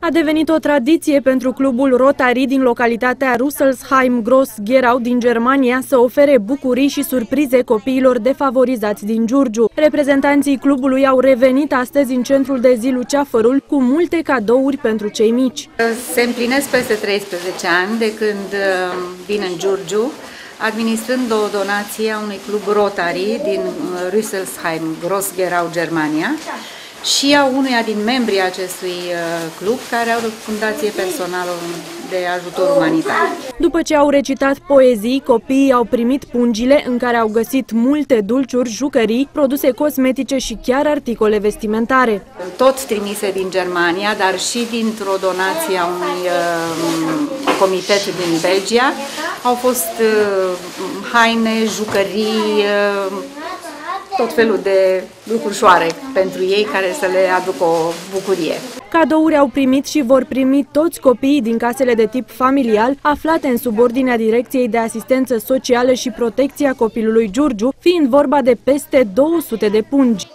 A devenit o tradiție pentru clubul Rotary din localitatea Russelsheim Gross-Gerau din Germania să ofere bucurii și surprize copiilor defavorizați din Giurgiu. Reprezentanții clubului au revenit astăzi în centrul de zi Luceafărul cu multe cadouri pentru cei mici. Se împlinesc peste 13 ani de când uh, vin în Giurgiu, administrând o donație a unui club Rotary din uh, Rüsselsheim, Gross-Gerau, Germania și a unuia din membrii acestui uh, club care au o fundație personală de ajutor umanitar. După ce au recitat poezii, copiii au primit pungile în care au găsit multe dulciuri, jucării, produse cosmetice și chiar articole vestimentare. Tot trimise din Germania, dar și dintr-o donație a unui uh, comitet din Belgia, au fost uh, haine, jucării, uh, tot felul de lucrușoare pentru ei care să le aducă o bucurie. Cadouri au primit și vor primi toți copiii din casele de tip familial aflate în subordinea Direcției de Asistență Socială și Protecția Copilului Giurgiu, fiind vorba de peste 200 de pungi.